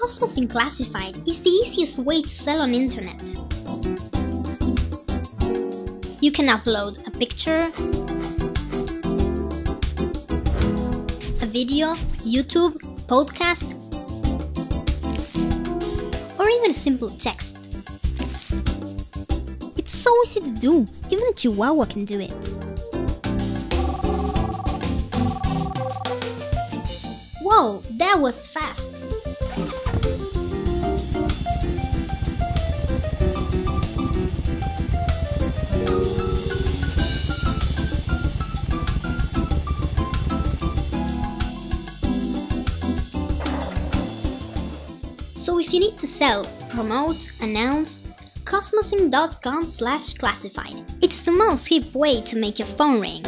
Cosmosing Classified is the easiest way to sell on internet. You can upload a picture, a video, YouTube, podcast, or even a simple text. It's so easy to do, even a chihuahua can do it. Whoa, that was fast! So if you need to sell, promote, announce, cosmosing.com slash classified. It's the most hip way to make your phone ring.